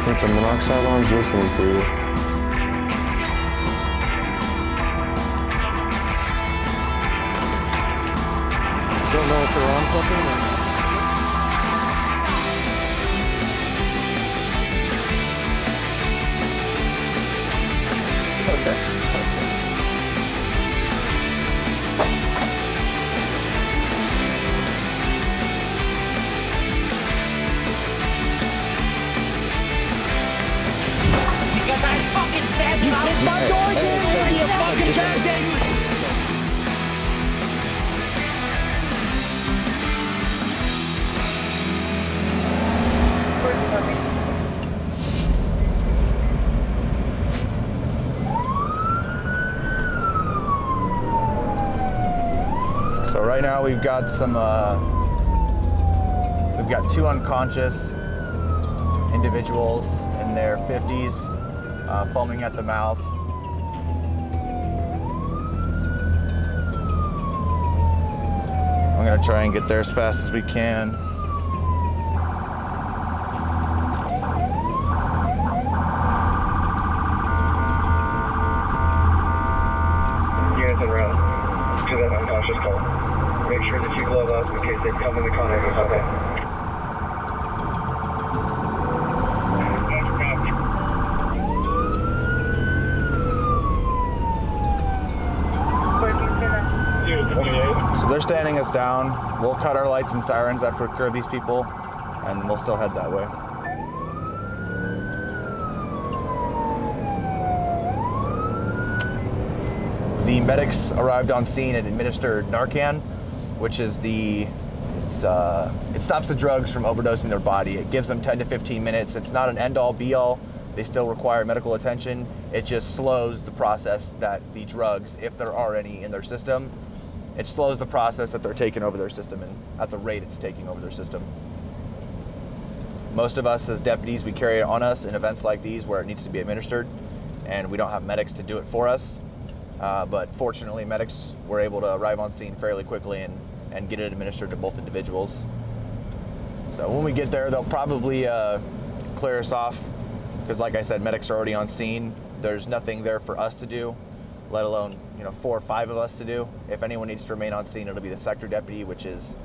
You think the monoxide alarm's listening for you? Don't know if they're on something or... right now we've got some, uh, we've got two unconscious individuals in their 50s, uh, foaming at the mouth. I'm gonna try and get there as fast as we can. Units en route to that unconscious call. Make sure that you glove up in case they come into contact with something. Unit 28. So they're standing us down. We'll cut our lights and sirens after we clear these people, and we'll still head that way. The medics arrived on scene and administered Narcan, which is the uh, it stops the drugs from overdosing their body. It gives them 10 to 15 minutes. It's not an end-all, be-all. They still require medical attention. It just slows the process that the drugs, if there are any in their system, it slows the process that they're taking over their system and at the rate it's taking over their system. Most of us as deputies, we carry it on us in events like these where it needs to be administered, and we don't have medics to do it for us. Uh, but fortunately, medics were able to arrive on scene fairly quickly and, and get it administered to both individuals. So when we get there, they'll probably uh, clear us off because, like I said, medics are already on scene. There's nothing there for us to do, let alone you know four or five of us to do. If anyone needs to remain on scene, it'll be the sector deputy, which is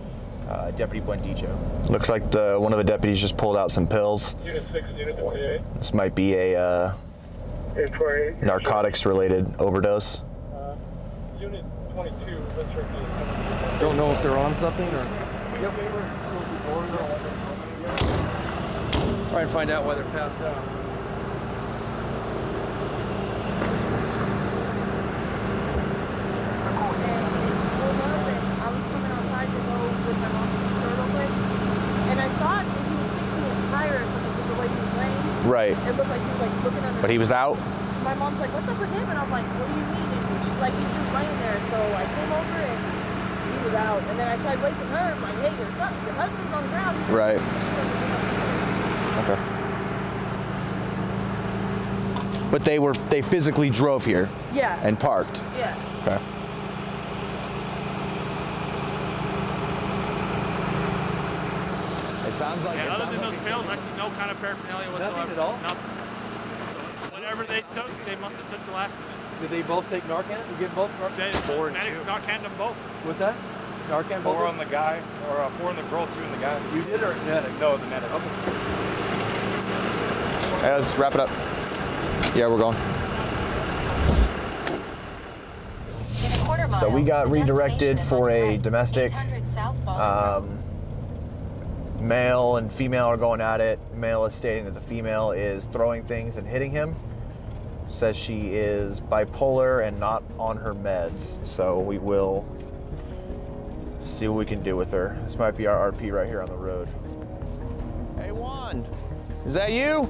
uh, Deputy Buendicho. Looks like the one of the deputies just pulled out some pills. Unit 6, Unit This might be a uh, narcotics-related overdose. Uh, Unit 22. Don't know if they're on something or... Try and find out why they're passed out. I was coming outside to go with my mom to the store real quick, and I thought that he was fixing his tire or something because the way he was laying, Right. it looked like he was like looking under. But he was out. My mom's like, "What's up with him?" And I'm like, "What do you mean?" And she's like, "He's just laying there." So I came over and he was out, and then I tried waking her. I'm like, "Hey, there's something. Your husband's on the ground." Right. She wasn't doing anything. Okay. But they were they physically drove here Yeah. and parked. yeah. Okay. Sounds like Yeah, it other sounds than like those pills, I see no kind of paraphernalia whatsoever. Nothing at all? Nothing. So whatever they took, they must have took the last of it. Did they both take Narcan? Did you give both They, Narcan? and medics Narcan them both. What's that? Narcan both? Four of on the guy, or uh, four on the girl, two on the guy. You did or medic? No, the medic. Hey, let's wrap it up. Yeah, we're going. So we got redirected for a domestic. Um, male and female are going at it. Male is stating that the female is throwing things and hitting him. Says she is bipolar and not on her meds. So we will see what we can do with her. This might be our RP right here on the road. Hey, Juan, is that you?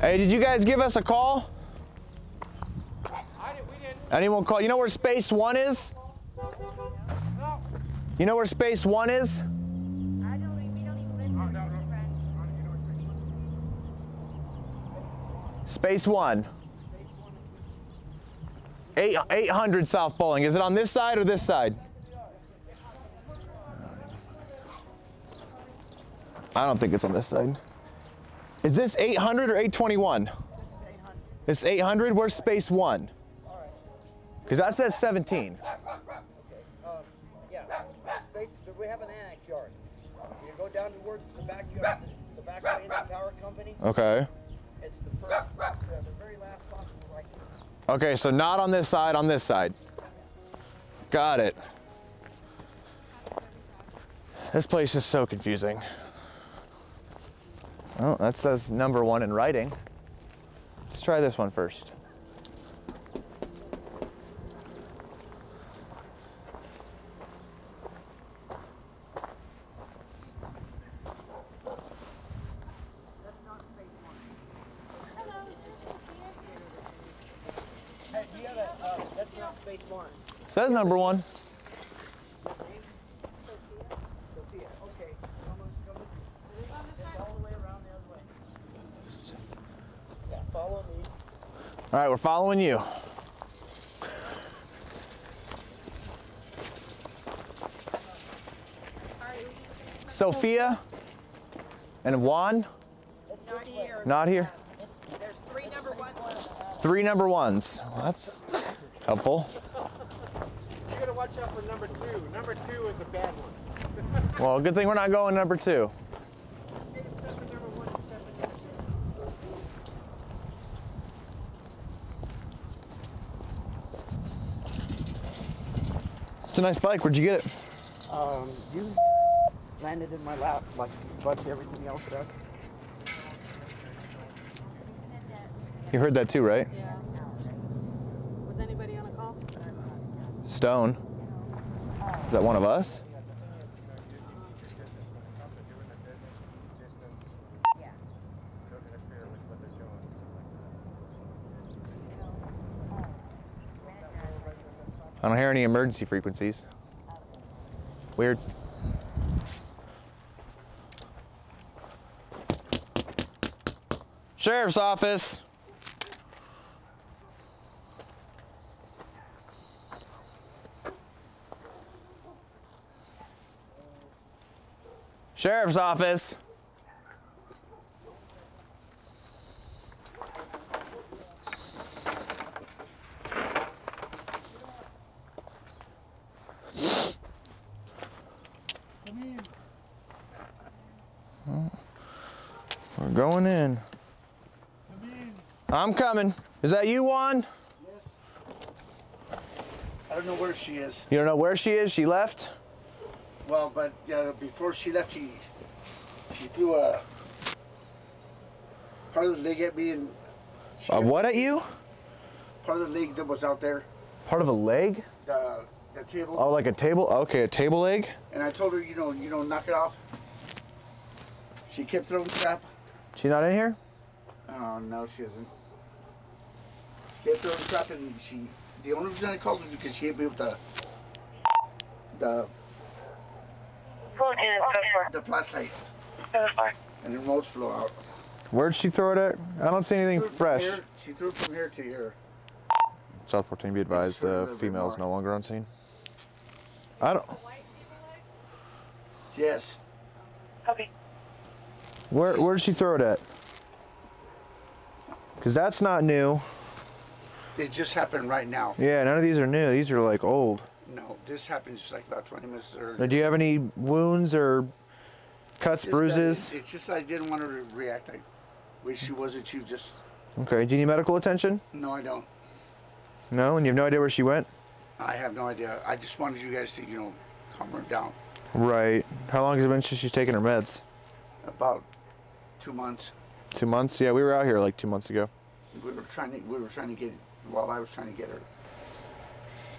Hey, did you guys give us a call? I did, we didn't. Anyone call? You know where space one is? You know where space one is? I don't. We don't even live here. Space one. Eight, 800 South Bowling. Is it on this side or this side? I don't think it's on this side. Is this 800 or 821? It's 800. Where's space one? Because that says 17. Um, yeah, space, we have an annex yard. You go down towards Okay. Okay, so not on this side, on this side. Got it. This place is so confusing. Oh, that says number one in writing. Let's try this one first. Hey, do you have a, uh, that's not space one. Says number one. Sophia, okay. Come on, come on. It's all the way around the other way. Yeah, follow one. All right, we're following you. Sophia and Juan, Not here. not here. There's three number ones. Three number ones. Well, that's helpful. You gotta watch out for number two. Number two is a bad one. Well, good thing we're not going number two. Take a step to number one and step to number two. It's a nice bike. Where'd you get it? Um, you landed in my lap like a bunch of everything else does. You heard that too, right? Yeah. Was anybody on a call? Stone. Is that one of us? I don't hear any emergency frequencies. Weird. Sheriff's office. Sheriff's office. We're going in. I'm coming. Is that you, Juan? I don't know where she is. You don't know where she is? She left? Well, but uh, before she left, she she threw a part of the leg at me and she Uh, what at you? part of the leg that was out there, Part of a leg? the the table. Oh, like a table? Okay, a table leg? And I told her, you know, you know, knock it off. She kept throwing crap. She not in here? Oh no, she isn't. She kept throwing crap, and she. The only reason I called was because she hit me with the the the flashlight, and the remotes flew out. Where'd she throw it at? I don't see anything Threw fresh. here- She threw it from here to here. South 14, be advised, the uh, female is no longer on scene. I don't. Yes. Where where did she throw it at? Cause that's not new. It just happened right now. Yeah, none of these are new. These are like old. No, this happened just like about 20 minutes earlier. do you have any wounds or cuts, Just bruises? it- It's just I didn't want her to react. I wish she wasn't you. Just Okay. Do you need medical attention? no, I don't. No, and you have no idea where she went. I have no idea. I just wanted you guys to, you know, calm her down. Right. How long has it been since she's taken her meds? About two months. Two months. Yeah, we were out here like two months ago. We were trying to. We were trying to get. While I was trying to get her.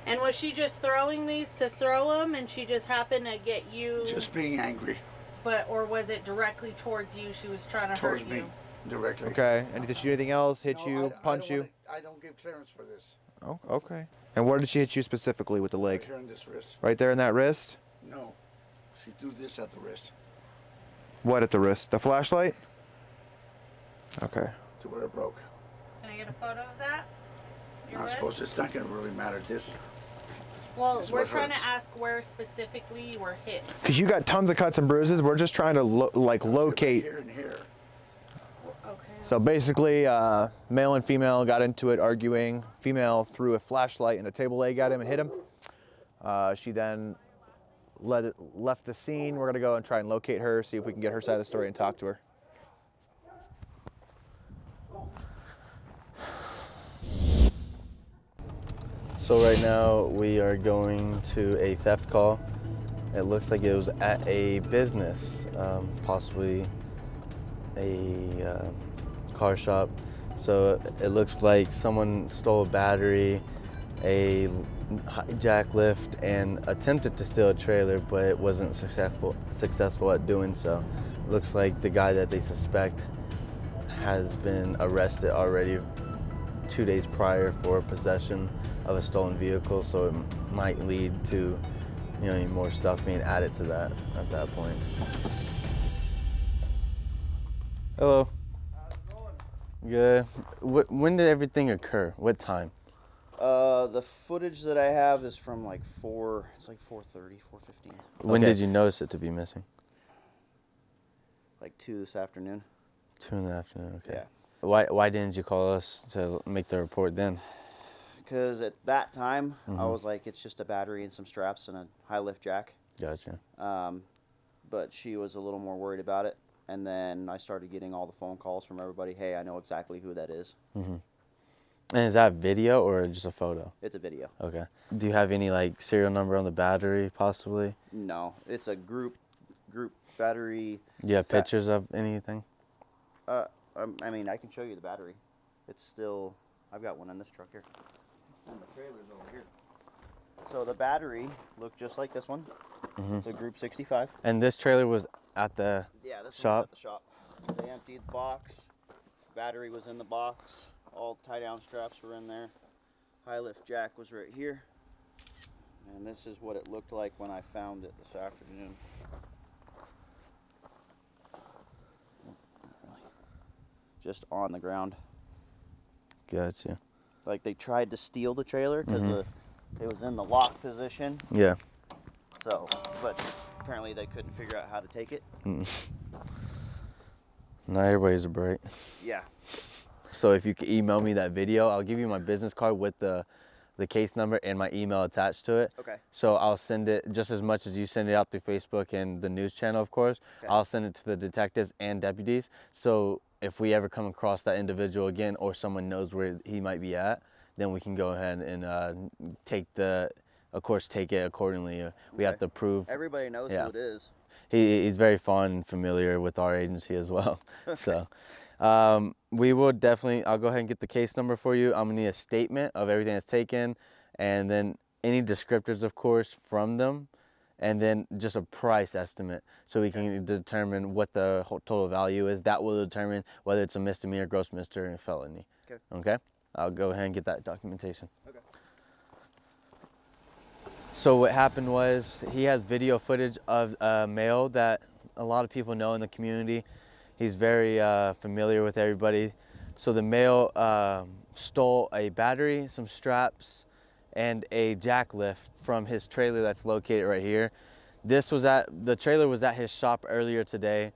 And was she just throwing these to throw them, and she just happened to get you? Just being angry But or was it directly towards you? She was trying to towards hurt me you. directly. Okay. And did she do anything else? Hit No, you? I- I punch don't you? wanna- I don't give clearance for this. Oh, okay. And where did she hit you specifically with the leg? Right leg? here on this wrist. Right there in that wrist? No, she threw this at the wrist What at the wrist? The flashlight? Okay. to where it broke. Can I get a photo of that? Your I wrist? suppose it's not going to really matter. This Well, This we're trying hurts. to ask where specifically you were hit. Because you got tons of cuts and bruises. We're just trying to lo- like locate. Here and here. Okay. So basically, uh, male and female got into it arguing. Female threw a flashlight and a table leg at him and hit him. Uh, she then let it, left the scene. We're gonna go and try and locate her, see if we can get her side of the story and talk to her. So right now we are going to a theft call. It looks like it was at a business, um, possibly a uh, car shop. So it looks like someone stole a battery, a jack lift, and attempted to steal a trailer, but it wasn't successful successful at doing so. looks like the guy that they suspect has been arrested already two days prior for possession of a stolen vehicle, so it might lead to you know more stuff being added to that at that point. Hello. Good. Wh- when did everything occur? What time? Uh, the footage that I have is from like four. It's like 4:30, 4:15, When Okay. did you notice it to be missing? like two this afternoon. Two in the afternoon. Okay. Yeah. Why Why didn't you call us to make the report then? Because at that time I Mhm. was like, it's just a battery and some straps and a high lift jack. Gotcha. Um, but she was a little more worried about it, and then I started getting all the phone calls from everybody. Hey, I know exactly who that is. hmm And is that video or just a photo? It's a video. Okay. Do you have any like serial number on the battery, possibly? No, it's a group group battery. Do you have fa- pictures of anything? Uh, um, I mean, I can show you the battery. It's still. I've got one in this truck here. And the trailer's over here. So the battery looked just like this one. Mhm. It's a Group 65. And this trailer was at the Yeah, this shop. one's at the shop. They emptied the box. Battery was in the box. All tie down straps were in there. High lift jack was right here. And this is what it looked like when I found it this afternoon. Just on the ground. Gotcha. Like they tried to steal the trailer because Mhm. it was in the lock position. Yeah. So, but apparently they couldn't figure out how to take it. Mm. Not everybody's a bright. Yeah. So if you could email me that video, I'll give you my business card with the the case number and my email attached to it. Okay. So I'll send it just as much as you send it out through Facebook and the news channel, of course. Okay. I'll send it to the detectives and deputies. So if we ever come across that individual again, or someone knows where he might be at, then we can go ahead and uh, take the, of course, take it accordingly. Uh, We have to prove. Everybody knows Yeah. who it is. He, he's very fond and familiar with our agency as well. so um, we will definitely, I'll go ahead and get the case number for you. I'm gonna need a statement of everything that's taken and then any descriptors, of course, from them. And then just a price estimate so we can determine what the total value is. That will determine whether it's a misdemeanor, gross misdemeanor, felony. Okay. Okay? I'll go ahead and get that documentation. Okay. So what happened was he has video footage of a male that a lot of people know in the community. He's very uh, familiar with everybody. So the male um stole a battery, some straps, and a jack lift from his trailer that's located right here. This was at the trailer was at his shop earlier today,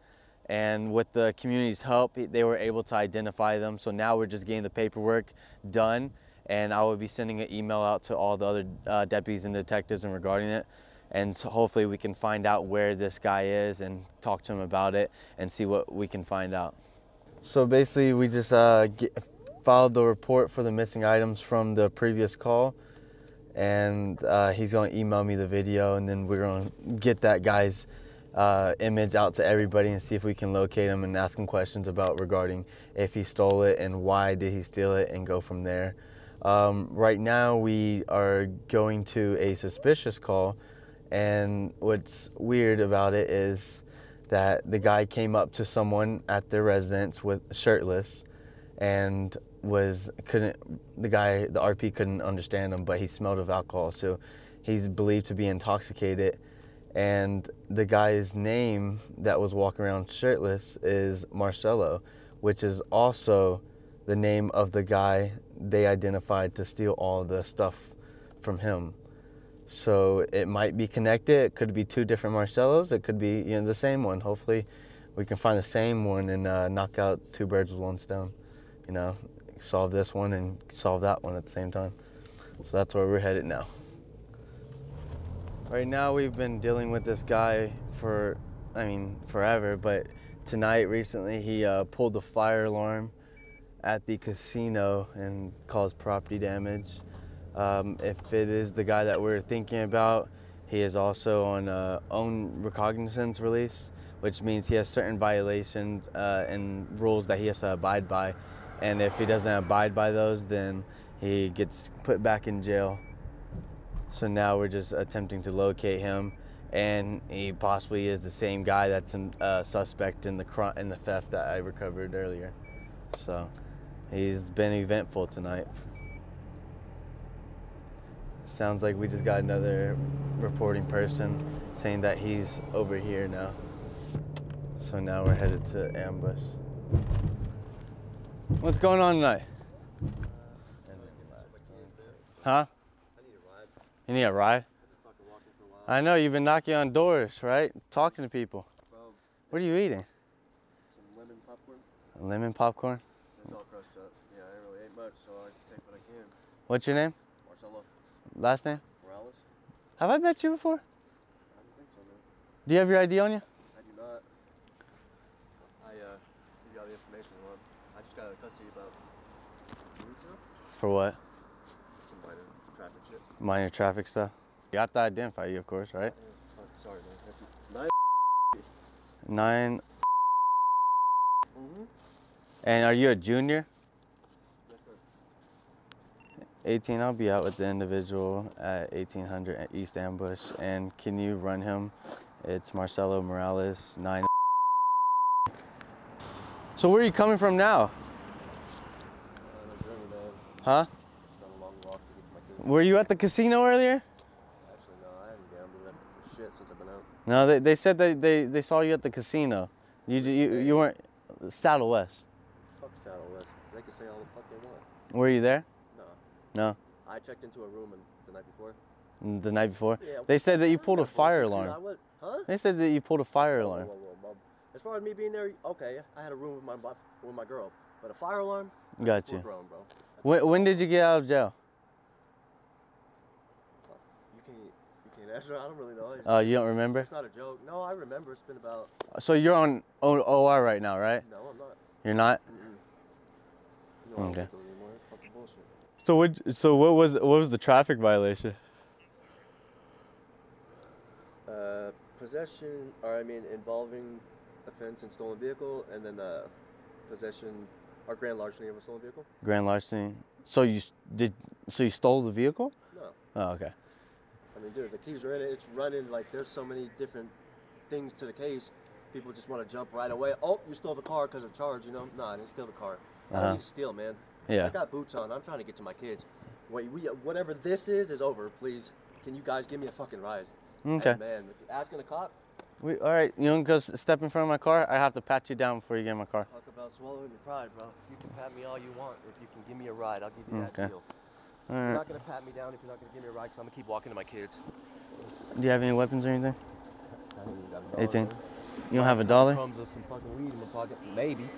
and with the community's help, they were able to identify them. So now we're just getting the paperwork done, and I will be sending an email out to all the other uh, deputies and detectives in regarding it. And so hopefully we can find out where this guy is and talk to him about it and see what we can find out. So basically, we just uh, get, filed the report for the missing items from the previous call, and uh, he's to email me the video, and then we're to get that guy's uh, image out to everybody and see if we can locate him and ask him questions about regarding if he stole it and why did he steal it, and go from there. Um, right now, we are going to a suspicious call, and what's weird about it is that the guy came up to someone at their residence with shirtless and was couldn't the guy the RP couldn't understand him but he smelled of alcohol so he's believed to be intoxicated and the guy's name that was walking around shirtless is Marcelo which is also the name of the guy they identified to steal all the stuff from him So it might be connected. It could be two different Marcellos. It could be you know the same one. Hopefully, we can find the same one and uh, knock out two birds with one stone. You know, solve this one and solve that one at the same time. So that's where we're headed now. Right now, we've been dealing with this guy for, I mean, forever. But tonight, recently, he uh, pulled the fire alarm at the casino and caused property damage. Um, if it is the guy that we're thinking about, he is also on uh, own recognizance release, which means he has certain violations uh, and rules that he has to abide by. And if he doesn't abide by those, then he gets put back in jail. So now we're just attempting to locate him, and he possibly is the same guy that's a uh, suspect in the in the theft that I recovered earlier. So he's been eventful tonight. Sounds like we just got another reporting person saying that he's over here now. So now we're headed to ambush. What's going on tonight? Huh? You need a ride? I know you've been knocking on doors, right? Talking to people. What are you eating? Some lemon popcorn. Lemon popcorn. It's all crushed up. Yeah, I really ate much, so I take what I can. What's your name? Marcelo Last name? Morales. Have I met you before? I don't think so, man. Do you have your ID on you? I do not. I uh, give you all the information you want. I just got out of custody about two weeks ago. For what? Some minor traffic shit. Minor traffic stuff. You have to identify you, of course, right? Yeah, sorry, man. Nine. Nine. Mm-hmm. And are you a junior? Yes, sir. 18, I'll be out with the individual at 1800 at East Ambush. And can you run him? It's Marcelo Morales, 9. So where are you coming from now? Uh. Huh? Just a long walk to get to my. Were you at the casino earlier? Actually, no, I haven't gambled for shit since I've been out. No, they, they said they, they, they saw you at the casino. You, you, you weren't Saddle West. Fuck Saddle West. They can say all the fuck they want. Were you there? No. No. I checked into a room the night before. The night before? Yeah, They said that you pulled a fire alarm. Huh? They said that you pulled a fire alarm. whoa, whoa, whoa. As far as me being there, okay, I had a room with my with my girl, but a fire alarm. Got you. grown, bro. When, when did you get out of jail? You can't you can't answer. I don't really know. Oh, you don't remember? It's not a joke. No, I remember. It's been about. So you're on O- OR right now, right? No, I'm not. You're not? Know, I don't Okay. get those anymore. Fucking bullshit. So what? So what was what was the traffic violation? Uh, possession, or I mean, involving offense in stolen vehicle, and then uh, possession or grand larceny of a stolen vehicle. Grand larceny. So you did? So you stole the vehicle? No. Oh, okay. I mean, dude, the keys are in it. It's running. Like, there's so many different things to the case. People just want to jump right away. Oh, you stole the car because of charge. You know? No, I didn't steal the car. I Uh-huh. don't need to steal, man. Yeah. I got boots on. I'm trying to get to my kids. Wait, we, whatever this is is over. Please, can you guys give me a fucking ride? Okay. Hey, man, asking a cop. We, all right. You don't go step in front of my car. I have to pat you down before you get in my car. Talk about swallowing your pride, bro. You can pat me all you want. If you can give me a ride, I'll give you that Okay. deal. All You're not gonna pat me down if you're not gonna give me a ride, cause I'm gonna keep walking to my kids. Do you have any weapons or anything? I don't even got a dollar, 18. man. You don't have a dollar? Crumbs of some fucking weed in my pocket, maybe.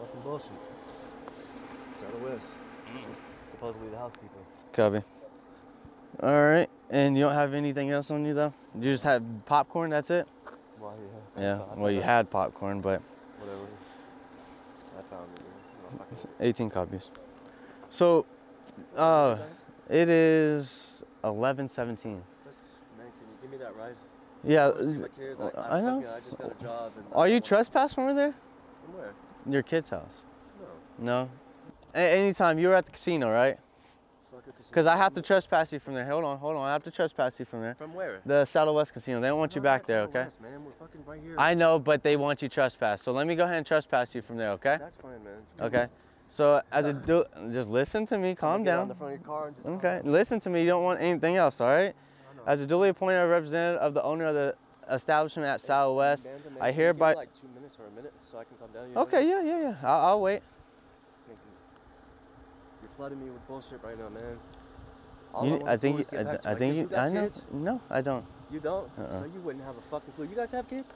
Fucking bullshit. Saddle West. Mm. Supposedly the housekeeper. Copy. All right. And you don't have anything else on you though? You just had popcorn. That's it. Well, yeah. Yeah. Well, you had popcorn, but Whatever. I found it. man. I'm it's fucking- 18 copies. So, uh, it is 11:17. Let's- Man, can you give me that ride? Yeah. I wanna see my kids. I, I know. fucking- I just got a job. And Are you trespassing from there? From where? Your kid's house? No. No. A- anytime you were at the casino, right? Fuck a casino. Because I have to trespass you from there. Hold on, hold on. I have to trespass you from there. From where? The Saddle West Casino. They don't want you back there, okay? west, man. We're fucking right here. I know, but they want you trespass. So let me go ahead and trespass you from there, okay? That's fine, man. Okay. So as a du- just listen to me, calm down. the front of your car and just Okay, listen to me. You don't want anything else, all right? As a duly appointed representative of the owner of the establishment at Saddle West, I hereby. like two minutes or a minute so I can come down here. Okay, yeah, yeah, yeah. I'll, I'll wait. Thank you. You're flooding me with bullshit right now, man. You- I, I think you- I, I think you, you I know. kids? No, I don't. You don't? Uh-uh. So you wouldn't have a fucking clue. You guys have kids?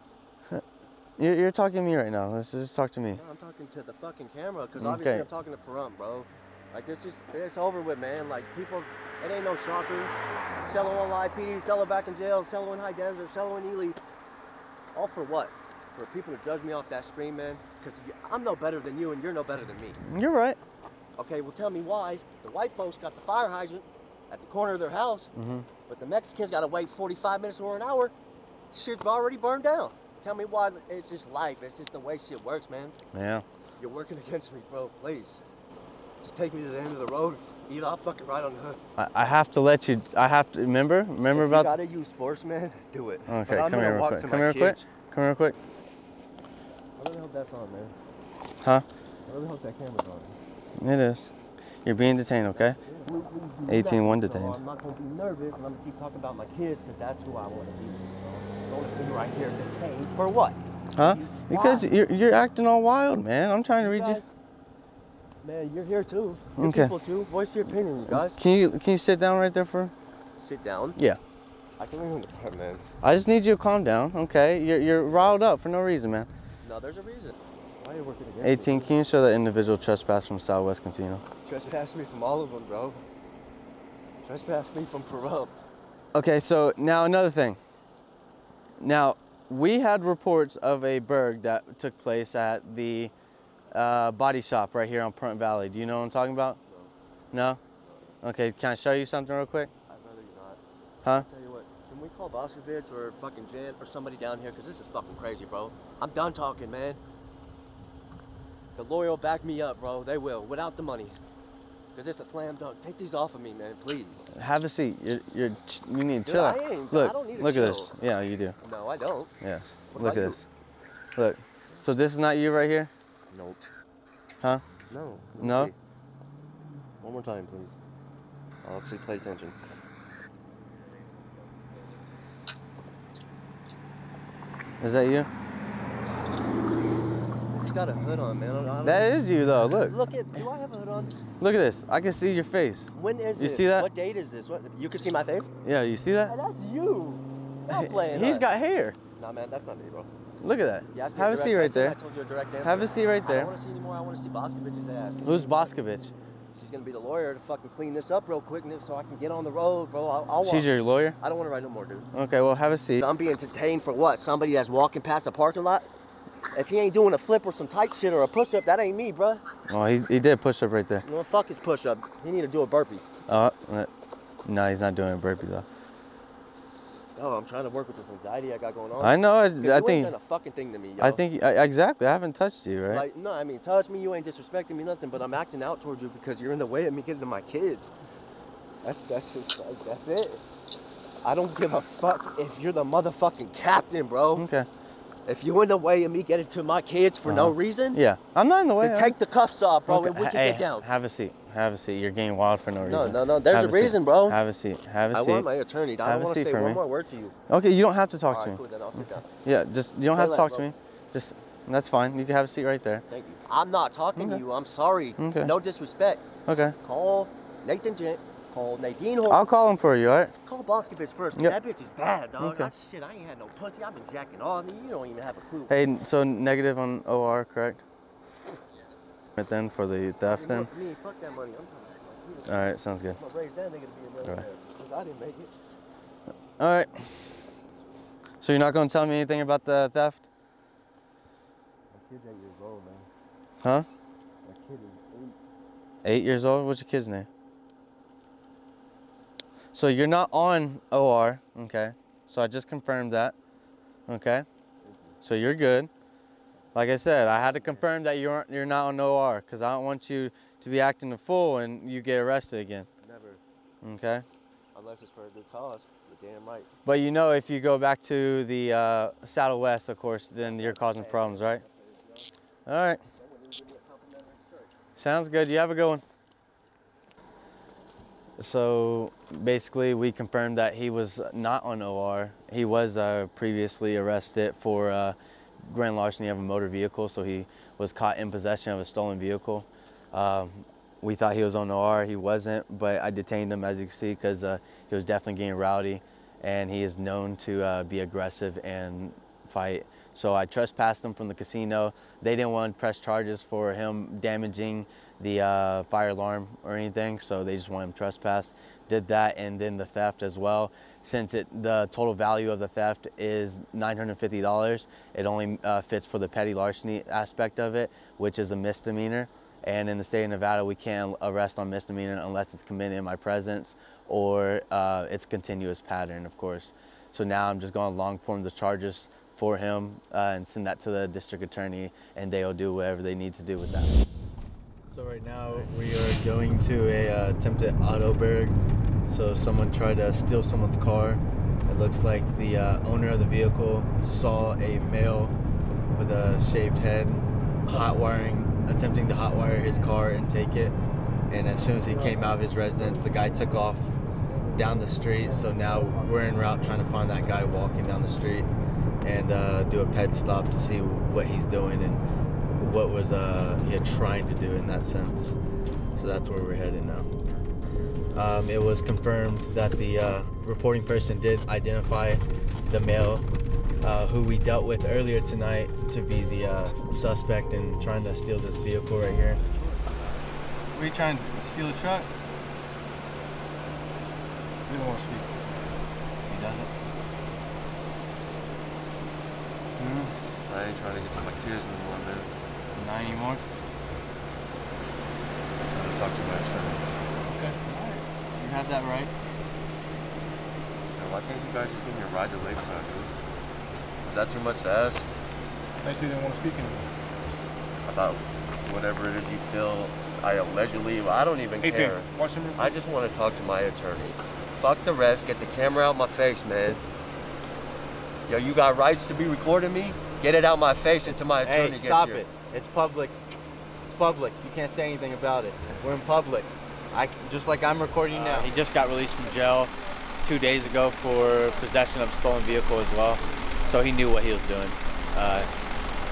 You're, you're talking to me right now. Let's just talk to me. No, I'm talking to the fucking camera because Okay. obviously I'm talking to Pahrump, bro. Like this is it's over with, man. Like people, it ain't no shocker. Selling on live PD, selling back in jail, selling in high desert, selling in Ely. All for what? For people to judge me off that screen, man? Because I'm no better than you and you're no better than me. You're right. Okay, well tell me why the white folks got the fire hydrant at the corner of their house, hmm but the Mexicans got to wait 45 minutes or an hour. Shit's already burned down. Tell me why it's just life. It's just the way shit works, man. Yeah. You're working against me, bro. Please. Just take me to the end of the road. Either I'll fucking ride on the hood. I, I have to let you. I have to remember. Remember if about. you gotta use force, man, do it. Okay, come here real quick. Come here real quick. Come here real quick. I really hope that's on, man. Huh? I really hope that camera's on. It is. You're being detained, okay? 18 one So detained. I'm not gonna be nervous, and I'm gonna keep talking about my kids because that's who I want to be. I want to be right here detained for what? Huh? Because you're, you're acting all wild, man. I'm trying to read you. Man, you're here too. You're Okay. people too. Voice your opinion, you guys. Can you can you sit down right there for? Sit down. Yeah. I can leave the man. I just need you to calm down, okay? You're you're riled up for no reason, man. No, there's a reason. Why are you working against 18. Can you show that individual trespass from Saddle West Casino? Trespass me from all of them, bro. Trespass me from Perot. Okay, so now another thing. Now, we had reports of a burg that took place at the uh, body shop right here on Print Valley. Do you know what I'm talking about? No. No? Okay, can I show you something real quick? I'd rather you not. Huh? Tell you what, can we call Boscovich or fucking Jan or somebody down here? Because this is fucking crazy, bro. I'm done talking, man. The lawyer will back me up, bro. They will, without the money. Because it's a slam dunk. Take these off of me, man, please. Have a seat. You're, you're ch- you need to Dude, chill. I ain't- Look, I don't need to look at chill. this. Yeah, you do. No, I don't. Yes. What look at you? this. Look. So this is not you right here? Nope. Huh? No. No? see. One more time, please. I'll actually pay attention. Is that you? Got a hood on, man. I don't, I don't- That is you though. Look. Look at. Do I have a hood on? Look at this. I can see your face. When is You it? see that? What date is this? What? You can see my face? Yeah, you see that? That's you. Stop playing. He's huh? got hair. Nah, man, that's not me, bro. Look at that. Me Have a seat right there. I told you a direct answer. Have a seat right there. I don't want to see anymore. I want to see Boskovich's ass. Who's Boscovich? She's gonna be the lawyer to fucking clean this up real quick, so I can get on the road, bro. I'll, I'll She's your lawyer? I don't want to ride no more, dude. Okay, well, have a seat. I'm being detained for what? Somebody that's walking past a parking lot? If he ain't doing a flip or some tight shit or a push up, that ain't me, bro. Oh, he, he did push up right there. Know, fuck his push up. He need to do a burpee. Oh, uh, no, he's not doing a burpee though. Oh, I'm trying to work with this anxiety I got going on. I know, I- I you ain't think- done a fucking thing to me, yo. I think I, exactly. I haven't touched you, right? Like, no, I mean, touch me, you ain't disrespecting me, nothing, but I'm acting out towards you because you're in the way of me getting to my kids. That's that's just like, that's it. I don't give a fuck if you're the motherfucking captain, bro. Okay. If you're in the way of me getting to my kids for no Uh-huh. reason, Yeah, I'm not in the way. then take the cuffs off, bro, Okay, and we can hey, get down. Have a seat. Have a seat. You're getting wild for no reason. No, no, no, there's Have a reason, bro. Have a seat. Have a I seat. I want my attorney. I Have don't want to say one me. more word to you. Okay, you don't have to talk All to right, me. cool, then I'll sit down. Yeah, just you don't Say have to talk bro. to me. Just that's fine. You can have a seat right there. Thank you. I'm not talking to you. I'm sorry. Okay. No disrespect. Okay. Call Nathan Gent. Call Nadine Horn. I'll call him for you. All right. Call Boscovich first. Yep. That bitch is bad, dog. Okay. That shit, I ain't had no pussy. I've been jacking off. I mean, you don't even have a clue. Hey, so negative on OR, correct? Right then for the theft then. For me, fuck that money. I'm talking All right, sounds good. I'm gonna raise that nigga to be a millionaire. Alright. Because I didn't make it. All right. So you're not going to tell me anything about the theft? My kid's eight years old, man. Huh? My kid is eight. Eight years old? What's your kid's name? So you're not on OR, okay? So I just confirmed that, okay? So you're good. Like I said, I had to confirm that you're you're not on OR because I don't want you to be acting a fool and you get arrested again, Never. okay? Unless it's for a good cause. You're damn right. But you know, if you go back to the uh, Saddle West, of course, then you're causing problems, right? All right. Sounds good. You have a good one. So basically, we confirmed that he was not on OR. He was uh, previously arrested for uh, grand larceny of a motor vehicle, so he was caught in possession of a stolen vehicle. Um, we thought he was on OR. He wasn't, but I detained him as you can see because uh, he was definitely getting rowdy, and he is known to uh, be aggressive and fight. So I trespassed him from the casino. They didn't want to press charges for him damaging the uh, fire alarm or anything, so they just wanted him trespass. Did that and then the theft as well. Since it the total value of the theft is $950, it only uh, fits for the petty larceny aspect of it, which is a misdemeanor. And in the state of Nevada, we can't arrest on misdemeanor unless it's committed in my presence or uh, it's a continuous pattern, of course. So now I'm just going long form the charges for him uh, and send that to the district attorney, and they'll do whatever they need to do with that. So right now we are going to a uh, attempted auto burg. So someone tried to steal someone's car. It looks like the uh, owner of the vehicle saw a male with a shaved head hot wiring, attempting to hotwire his car and take it. And as soon as he came out of his residence, the guy took off down the street. So now we're en route trying to find that guy walking down the street and uh, do a ped stop to see what he's doing and what was uh, he trying to do in that sense. So that's where we're headed now. Um, it was confirmed that the uh, reporting person did identify the male uh, who we dealt with earlier tonight to be the uh, suspect in trying to steal this vehicle right here. Were you trying to steal a truck? We don't want to speak. He doesn't. I ain't trying to get to my kids anymore, man. Not anymore. I'm trying to talk to my attorney. Okay. You have that right. Man, why can't you guys just give me a ride to Lakeside, dude? Is that too much to ask? They said they didn't want to speak anymore. I thought whatever it is you feel I allegedly, I don't even Hey, care. Tim, watch him I just want to talk to my attorney. Fuck the rest. Get the camera out my face, man. Yo, you got rights to be recording me? Get it out my face until my attorney Hey, gets stop here. it. It's public. It's public. You can't say anything about it. We're in public. I just like I'm recording you now. He just got released from jail two days ago for possession of a stolen vehicle as well. So he knew what he was doing. Uh,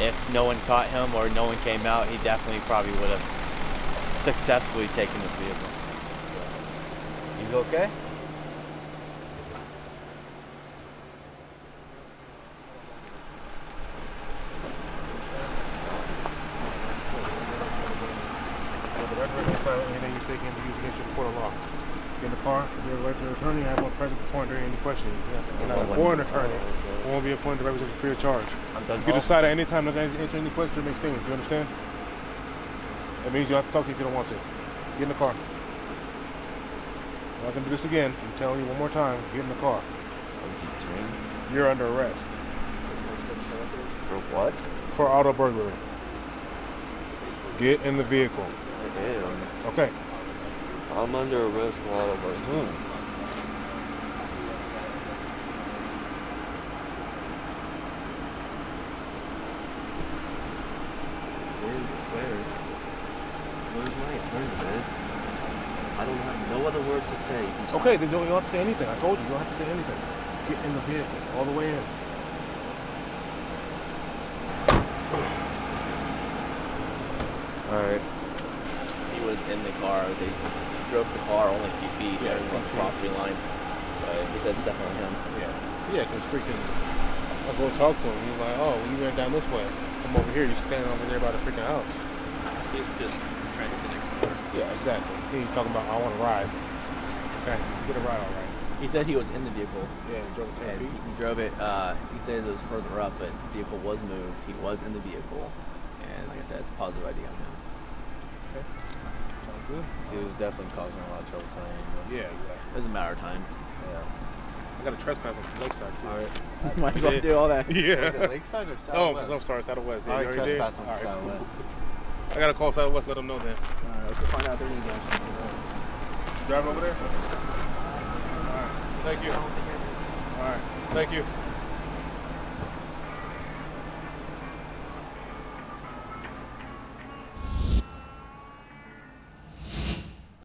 if no one caught him or no one came out, he definitely probably would have successfully taken this vehicle. You okay? So the right to remain silent, anything you say can be used against you in court of law. Get in the car, you have a right to an attorney, have one present before and during any questioning. You're not a foreign attorney, who won't be appointed to represent you free of charge. You can oh. decide at any time not to answer any question or make statements, you understand? That means you have to talk to you if you don't want to. Get in the car. I'm not gonna do this again. I'm telling you one more time, get in the car. You're under arrest. For what? For auto burglary. Get in the vehicle. Damn. Okay. I'm under arrest for auto burglary. whom? Where, where? Where's my attorney, man? I don't have no other words to say. Okay, then you don't have to say anything. I told you, you don't have to say anything. Get in the vehicle, all the way in. All right. He was in the car. They drove the car only a few feet Yeah, away from the property line. But he said it's definitely him. Yeah. Yeah, because freaking, I go talk to him. He's like, oh, well, you went down this way. Come over here. You're standing over there by the freaking house. He's just trying to get the next car. Yeah, exactly. He's talking about, I want to ride. Okay, get a ride, all right. He said he was in the vehicle. Yeah, he drove it 10 and feet. He, he drove it. Uh, he said it was further up, but the vehicle was moved. He was in the vehicle, and like I said, it's a positive ID on him. Okay. Sounds good. He was definitely causing a lot of trouble tonight. Yeah, yeah. It was a matter of time. Yeah. I got a trespass on Lakeside, too. All right. Might as well do all that. Yeah. Was it Lakeside or Saddle West? Oh, I'm sorry, Saddle West. Yeah, All you right, already did? trespass on All right, cool. Saddle West. I got to call Saddle West, let them know then. All right, let's go find out their need Driving over there? All right. Thank you. All right. Thank you.